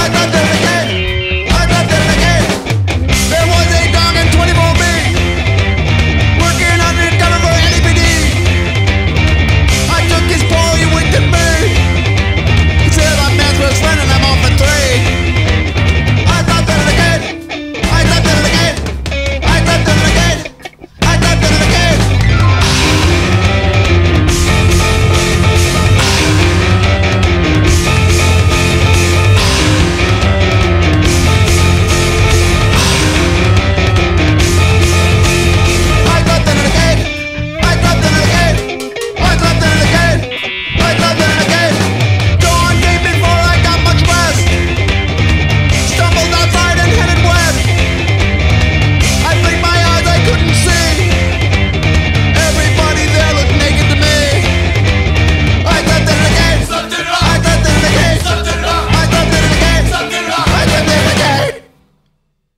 i got the